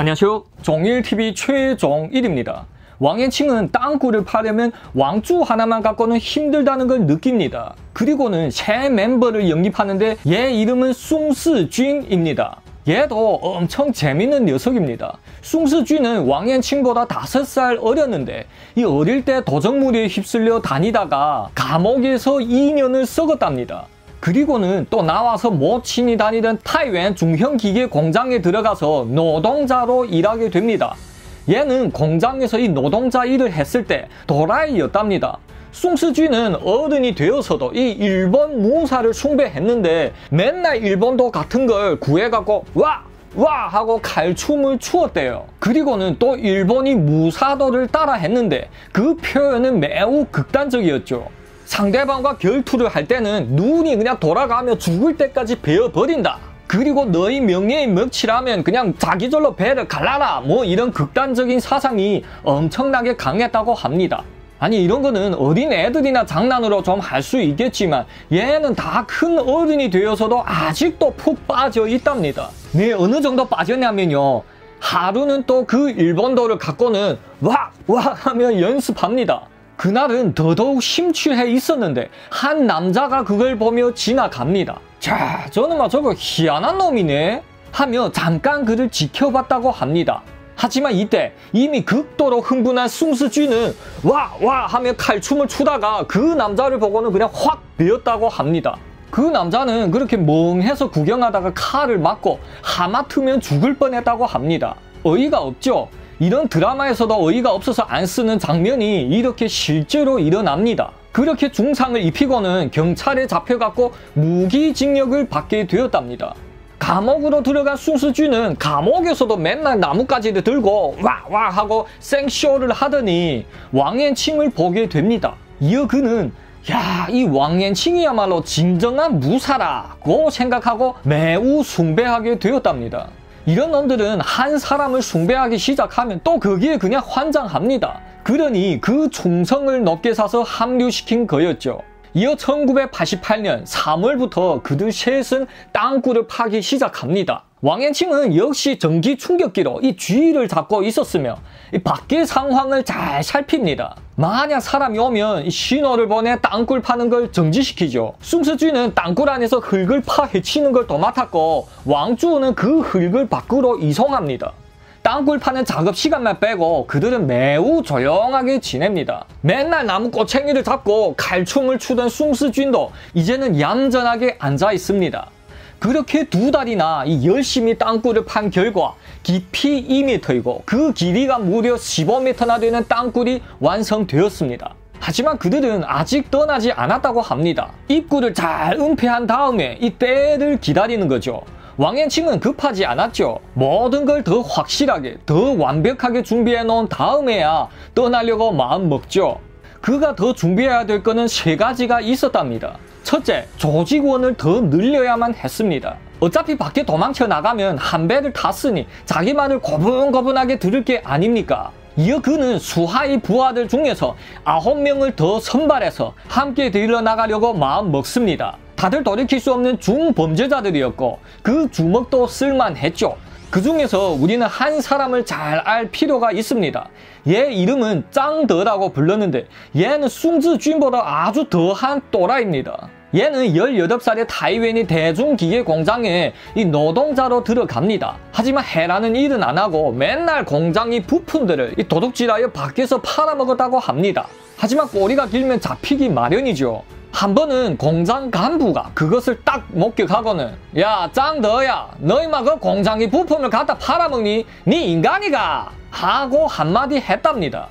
안녕하세요. 종일TV 최종일입니다. 왕앤칭은 땅굴을 파려면 왕주 하나만 갖고는 힘들다는 걸 느낍니다. 그리고는 새 멤버를 영입하는데 얘 이름은 숭스쥔입니다. 얘도 엄청 재밌는 녀석입니다. 숭스쥔은 왕앤칭보다 5살 어렸는데 이 어릴 때 도적무리에 휩쓸려 다니다가 감옥에서 2년을 썩었답니다. 그리고는 또 나와서 모친이 다니던 타이완 중형기계 공장에 들어가서 노동자로 일하게 됩니다. 얘는 공장에서 이 노동자 일을 했을 때 도라이였답니다. 숭스쥐는 어른이 되어서도 이 일본 무사를 숭배했는데 맨날 일본도 같은 걸 구해갖고 와! 와! 하고 칼춤을 추었대요. 그리고는 또 일본이 무사도를 따라 했는데 그 표현은 매우 극단적이었죠. 상대방과 결투를 할 때는 눈이 그냥 돌아가며 죽을 때까지 베어버린다. 그리고 너희 명예의 멱치라면 그냥 자기절로 배를 갈라라. 뭐 이런 극단적인 사상이 엄청나게 강했다고 합니다. 아니 이런 거는 어린 애들이나 장난으로 좀 할 수 있겠지만 얘는 다 큰 어른이 되어서도 아직도 푹 빠져 있답니다. 네 어느 정도 빠졌냐면요. 하루는 또 그 일본도를 갖고는 와! 와! 하며 연습합니다. 그날은 더더욱 심취해 있었는데 한 남자가 그걸 보며 지나갑니다. 자, 저는 막 저거 희한한 놈이네 하며 잠깐 그를 지켜봤다고 합니다. 하지만 이때 이미 극도로 흥분한 숭스쥐는 와! 와! 하며 칼춤을 추다가 그 남자를 보고는 그냥 확 베었다고 합니다. 그 남자는 그렇게 멍해서 구경하다가 칼을 맞고 하마터면 죽을 뻔했다고 합니다. 어이가 없죠? 이런 드라마에서도 어이가 없어서 안 쓰는 장면이 이렇게 실제로 일어납니다. 그렇게 중상을 입히고는 경찰에 잡혀갔고 무기징역을 받게 되었답니다. 감옥으로 들어간 순수쥐는 감옥에서도 맨날 나뭇가지를 들고 와와 하고 생쇼를 하더니 왕앤칭을 보게 됩니다. 이어 그는 야, 이 왕앤칭이야말로 진정한 무사라고 생각하고 매우 숭배하게 되었답니다. 이런 놈들은 한 사람을 숭배하기 시작하면 또 거기에 그냥 환장합니다. 그러니 그 충성을 높게 사서 합류시킨 거였죠. 이어 1988년 3월부터 그들 셋은 땅굴을 파기 시작합니다. 왕앤칭은 역시 전기 충격기로 이 주의를 잡고 있었으며 이 밖의 상황을 잘 살핍니다. 만약 사람이 오면 신호를 보내 땅굴 파는 걸 정지시키죠. 숭스쥐는 땅굴 안에서 흙을 파 헤치는 걸 도맡았고 왕주는 그 흙을 밖으로 이송합니다. 땅굴 파는 작업 시간만 빼고 그들은 매우 조용하게 지냅니다. 맨날 나무 꼬챙이를 잡고 칼춤을 추던 숭스쥔도 이제는 얌전하게 앉아 있습니다. 그렇게 두 달이나 열심히 땅굴을 판 결과 깊이 2m이고 그 길이가 무려 15m나 되는 땅굴이 완성되었습니다. 하지만 그들은 아직 떠나지 않았다고 합니다. 입구를 잘 은폐한 다음에 이 때를 기다리는 거죠. 왕앤칭은 급하지 않았죠. 모든 걸 더 확실하게, 더 완벽하게 준비해 놓은 다음에야 떠나려고 마음 먹죠. 그가 더 준비해야 될 거는 세 가지가 있었답니다. 첫째, 조직원을 더 늘려야만 했습니다. 어차피 밖에 도망쳐 나가면 한 배를 탔으니 자기 말을 고분고분하게 들을 게 아닙니까? 이어 그는 수하의 부하들 중에서 아홉 명을 더 선발해서 함께 들러 나가려고 마음 먹습니다. 다들 돌이킬 수 없는 중범죄자들이었고 그 주먹도 쓸만했죠. 그 중에서 우리는 한 사람을 잘 알 필요가 있습니다. 얘 이름은 짱더라고 불렀는데 얘는 숭즈 쥔보다 아주 더한 또라입니다. 얘는 18살의 타이완이 대중기계 공장에 이 노동자로 들어갑니다. 하지만 해라는 일은 안 하고 맨날 공장이 부품들을 이 도둑질하여 밖에서 팔아먹었다고 합니다. 하지만 꼬리가 길면 잡히기 마련이죠. 한 번은 공장 간부가 그것을 딱 목격하고는 야 짱더야 너희만 그 공장의 부품을 갖다 팔아먹니? 네 인간이가 하고 한마디 했답니다.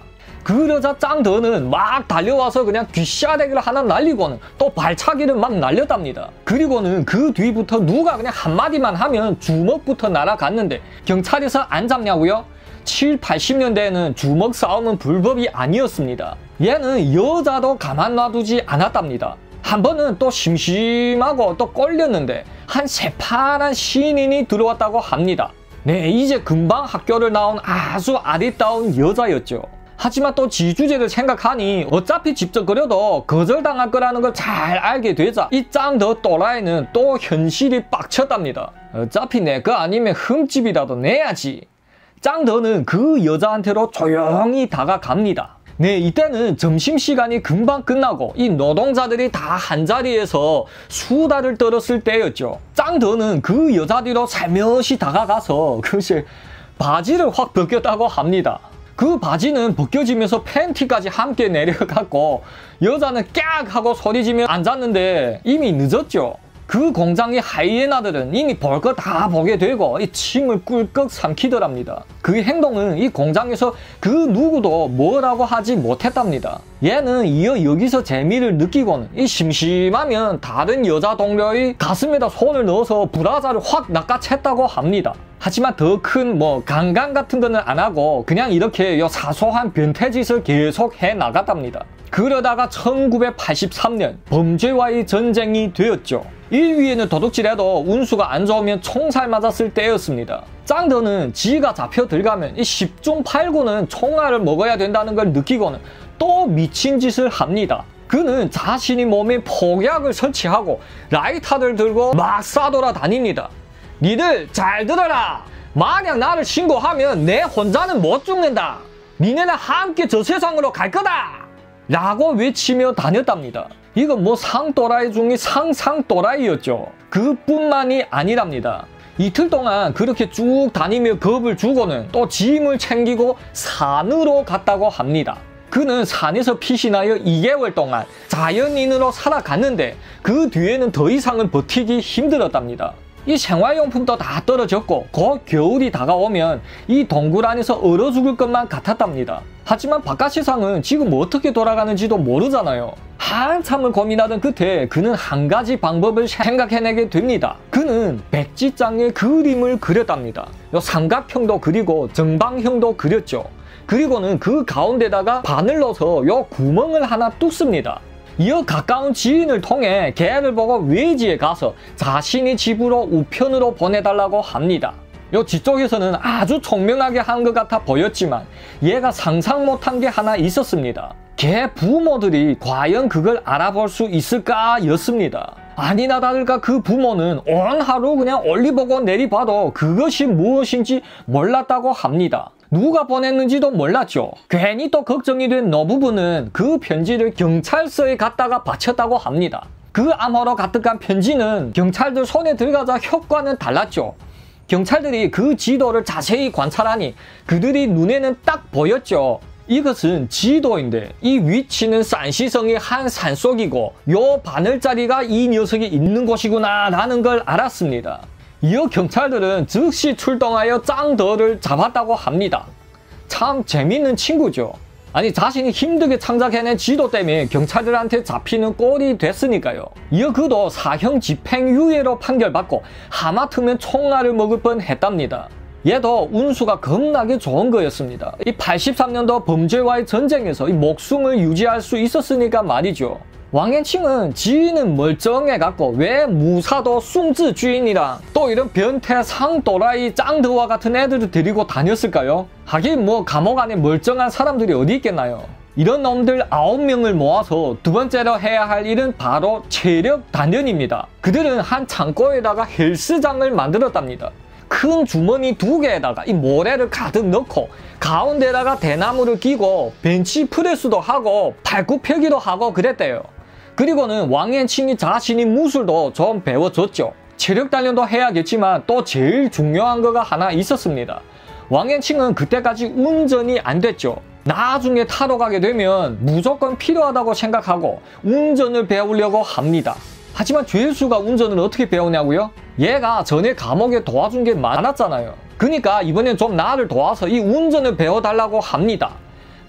그러자 짱더는 막 달려와서 그냥 귀샤대기를 하나 날리고는 또 발차기를 막 날렸답니다. 그리고는 그 뒤부터 누가 그냥 한마디만 하면 주먹부터 날아갔는데 경찰에서 안 잡냐고요? 7, 80년대에는 주먹 싸움은 불법이 아니었습니다. 얘는 여자도 가만 놔두지 않았답니다. 한 번은 또 심심하고 또 꼴렸는데 한 새파란 신인이 들어왔다고 합니다. 네, 이제 금방 학교를 나온 아주 아리따운 여자였죠. 하지만 또 지주제를 생각하니 어차피 직접 그려도 거절당할 거라는 걸 잘 알게 되자 이 짱 더 또라이는 또 현실이 빡쳤답니다. 어차피 내 거 아니면 흠집이라도 내야지. 짱 더는 그 여자한테로 조용히 다가갑니다. 네, 이때는 점심시간이 금방 끝나고 이 노동자들이 다 한자리에서 수다를 떨었을 때였죠. 짱더는 그 여자 뒤로 살며시 다가가서 글쎄 바지를 확 벗겼다고 합니다. 그 바지는 벗겨지면서 팬티까지 함께 내려갔고 여자는 깍 하고 소리 지며 앉았는데 이미 늦었죠. 그 공장의 하이에나들은 이미 볼거다 보게 되고 이 침을 꿀꺽 삼키더랍니다. 그 행동은 이 공장에서 그 누구도 뭐라고 하지 못했답니다. 얘는 이어 여기서 재미를 느끼고는 이 심심하면 다른 여자 동료의 가슴에다 손을 넣어서 브라자를 확 낚아챘다고 합니다. 하지만 더 큰 뭐 강간 같은 거는 안 하고 그냥 이렇게 사소한 변태짓을 계속 해 나갔답니다. 그러다가 1983년 범죄와의 전쟁이 되었죠. 1위에는 도둑질해도 운수가 안 좋으면 총살 맞았을 때였습니다. 짱더는 지가 잡혀 들어가면 이 10종 팔고는 총알을 먹어야 된다는 걸 느끼고는 또 미친 짓을 합니다. 그는 자신이 몸에 폭약을 설치하고 라이터를 들고 막 쏴돌아 다닙니다. 니들 잘 들어라! 만약 나를 신고하면 내 혼자는 못 죽는다! 니네는 함께 저 세상으로 갈 거다! 라고 외치며 다녔답니다. 이건 뭐 상또라이 중에 상상또라이였죠. 그뿐만이 아니랍니다. 이틀 동안 그렇게 쭉 다니며 겁을 주고는 또 짐을 챙기고 산으로 갔다고 합니다. 그는 산에서 피신 하여 2개월 동안 자연인으로 살아갔는데 그 뒤에는 더 이상은 버티기 힘들었답니다. 이 생활용품도 다 떨어졌고 곧 겨울이 다가오면 이 동굴 안에서 얼어 죽을 것만 같았답니다. 하지만 바깥 세상은 지금 어떻게 돌아가는지도 모르잖아요. 한참을 고민하던 끝에 그는 한 가지 방법을 생각해내게 됩니다. 그는 백지장의 그림을 그렸답니다. 삼각형도 그리고 정방형도 그렸죠. 그리고는 그 가운데다가 바늘 넣어서 요 구멍을 하나 뚫습니다. 이어 가까운 지인을 통해 개를 보고 외지에 가서 자신이 집으로 우편으로 보내달라고 합니다. 요 뒤쪽에서는 아주 총명하게 한 것 같아 보였지만 얘가 상상 못한 게 하나 있었습니다. 개 부모들이 과연 그걸 알아볼 수 있을까 였습니다. 아니나 다를까 그 부모는 온 하루 그냥 올리보고 내리봐도 그것이 무엇인지 몰랐다고 합니다. 누가 보냈는지도 몰랐죠. 괜히 또 걱정이 된 노부부는 그 편지를 경찰서에 갖다가 바쳤다고 합니다. 그 암호로 가득한 편지는 경찰들 손에 들어가자 효과는 달랐죠. 경찰들이 그 지도를 자세히 관찰하니 그들이 눈에는 딱 보였죠. 이것은 지도인데 이 위치는 산시성의 한 산속이고 요 바늘자리가 이 녀석이 있는 곳이구나 라는 걸 알았습니다. 이어 경찰들은 즉시 출동하여 짱더를 잡았다고 합니다. 참 재밌는 친구죠. 아니 자신이 힘들게 창작해낸 지도 때문에 경찰들한테 잡히는 꼴이 됐으니까요. 이어 그도 사형 집행유예로 판결받고 하마터면 총알을 먹을 뻔했답니다. 얘도 운수가 겁나게 좋은 거였습니다. 이 83년도 범죄와의 전쟁에서 이 목숨을 유지할 수 있었으니까 말이죠. 왕앤칭은 지인은 멀쩡해갖고 왜 무사도 숭즈 주인이랑 또 이런 변태 상도라이 짱드와 같은 애들을 데리고 다녔을까요? 하긴 뭐 감옥 안에 멀쩡한 사람들이 어디 있겠나요? 이런 놈들 9명을 모아서 두 번째로 해야 할 일은 바로 체력 단련입니다. 그들은 한 창고에다가 헬스장을 만들었답니다. 큰 주머니 두 개에다가 이 모래를 가득 넣고 가운데다가 대나무를 끼고 벤치 프레스도 하고 팔굽혀기도 하고 그랬대요. 그리고는 왕앤칭이 자신이 무술도 좀 배워줬죠. 체력 단련도 해야겠지만 또 제일 중요한 거가 하나 있었습니다. 왕앤칭은 그때까지 운전이 안 됐죠. 나중에 타러 가게 되면 무조건 필요하다고 생각하고 운전을 배우려고 합니다. 하지만 죄수가 운전을 어떻게 배우냐고요? 얘가 전에 감옥에 도와준 게 많았잖아요. 그러니까 이번엔 좀 나를 도와서 이 운전을 배워달라고 합니다.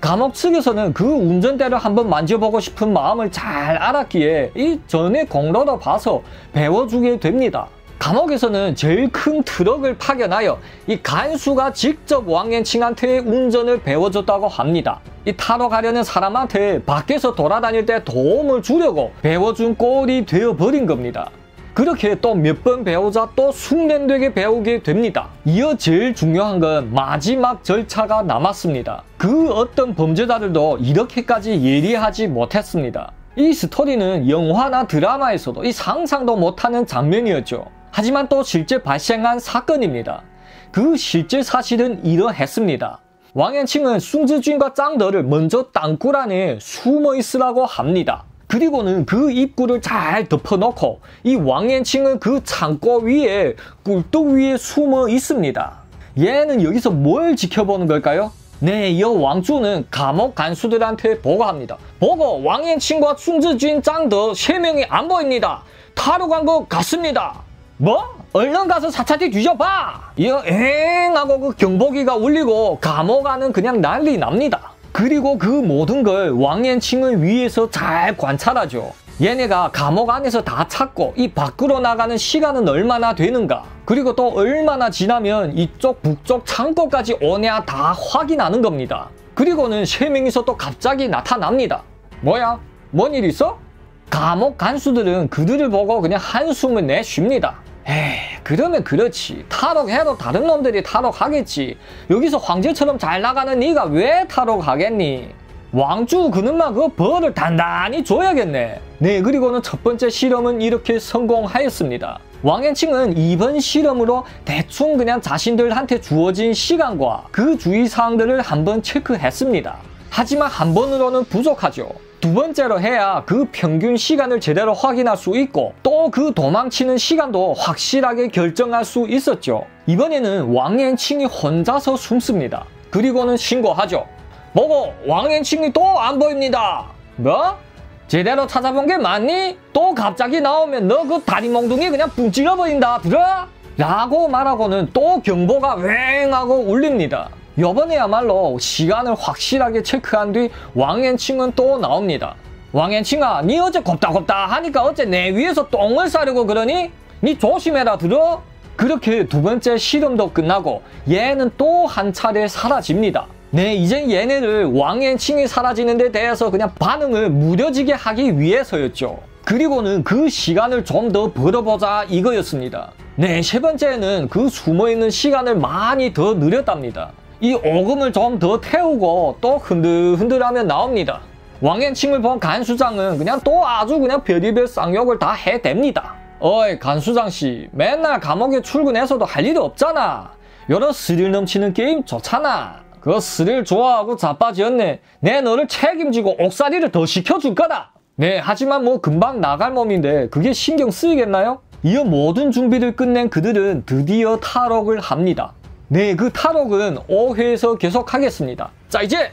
감옥 측에서는 그 운전대를 한번 만져보고 싶은 마음을 잘 알았기에 이 전에 공로도 봐서 배워주게 됩니다. 감옥에서는 제일 큰 트럭을 파견하여 이 간수가 직접 왕앤칭한테 운전을 배워줬다고 합니다. 이 타러 가려는 사람한테 밖에서 돌아다닐 때 도움을 주려고 배워준 꼴이 되어버린 겁니다. 그렇게 또 몇 번 배우자 또 숙련되게 배우게 됩니다. 이어 제일 중요한 건 마지막 절차가 남았습니다. 그 어떤 범죄자들도 이렇게까지 예리하지 못했습니다. 이 스토리는 영화나 드라마에서도 이 상상도 못하는 장면이었죠. 하지만 또 실제 발생한 사건입니다. 그 실제 사실은 이러했습니다. 왕앤칭은 숭즈쥔과 짱더를 먼저 땅굴 안에 숨어 있으라고 합니다. 그리고는 그 입구를 잘 덮어놓고 이 왕앤칭은 그 창고 위에 꿀뚝 위에 숨어 있습니다. 얘는 여기서 뭘 지켜보는 걸까요? 네, 이 왕주는 감옥 간수들한테 보고합니다. 보고 왕앤칭과 숭즈쥔 짱더 세 명이 안 보입니다. 타로 간 것 같습니다. 뭐? 얼른 가서 사차티 뒤져봐! 이거 엥 하고 그 경보기가 울리고 감옥 안은 그냥 난리 납니다. 그리고 그 모든 걸 왕앤칭을 위해서 잘 관찰하죠. 얘네가 감옥 안에서 다 찾고 이 밖으로 나가는 시간은 얼마나 되는가 그리고 또 얼마나 지나면 이쪽 북쪽 창고까지 오냐 다 확인하는 겁니다. 그리고는 세 명이서 또 갑자기 나타납니다. 뭐야? 뭔 일 있어? 감옥 간수들은 그들을 보고 그냥 한숨을 내쉽니다. 에이 그러면 그렇지. 탈옥해도 다른 놈들이 탈옥하겠지. 여기서 황제처럼 잘 나가는 네가 왜 탈옥하겠니? 왕주 그놈만 그 벌을 단단히 줘야겠네. 네 그리고는 첫 번째 실험은 이렇게 성공하였습니다. 왕앤칭은 이번 실험으로 대충 그냥 자신들한테 주어진 시간과 그 주의사항들을 한번 체크했습니다. 하지만 한 번으로는 부족하죠 두 번째로 해야 그 평균 시간을 제대로 확인할 수 있고 또 그 도망치는 시간도 확실하게 결정할 수 있었죠. 이번에는 왕앤칭이 혼자서 숨습니다. 그리고는 신고하죠. 보고 왕앤칭이 또 안 보입니다. 뭐? 제대로 찾아본 게 맞니? 또 갑자기 나오면 너 그 다리 몽둥이 그냥 붕 찔러버린다 들어? 라고 말하고는 또 경보가 웽 하고 울립니다. 요번에야말로 시간을 확실하게 체크한 뒤 왕앤칭은 또 나옵니다. 왕앤칭아, 니 어제 곱다곱다 하니까 어째 내 위에서 똥을 싸려고 그러니? 니 조심해라 들어? 그렇게 두 번째 실험도 끝나고 얘는 또 한 차례 사라집니다. 네, 이젠 얘네를 왕앤칭이 사라지는 데 대해서 그냥 반응을 무뎌지게 하기 위해서였죠. 그리고는 그 시간을 좀 더 벌어보자 이거였습니다. 네, 세 번째는 그 숨어있는 시간을 많이 더 늘렸답니다. 이 오금을 좀 더 태우고 또 흔들흔들하면 나옵니다. 왕앤칭을 본 간수장은 그냥 또 아주 그냥 별의별 쌍욕을 다 해댑니다. 어이 간수장씨 맨날 감옥에 출근해서도 할 일이 없잖아. 여러 스릴 넘치는 게임 좋잖아. 그 스릴 좋아하고 자빠지었네. 내 너를 책임지고 옥살이를 더 시켜줄 거다. 네 하지만 뭐 금방 나갈 몸인데 그게 신경 쓰이겠나요? 이어 모든 준비를 끝낸 그들은 드디어 탈옥을 합니다. 네, 그 탈옥은 5회에서 계속 하겠습니다. 자, 이제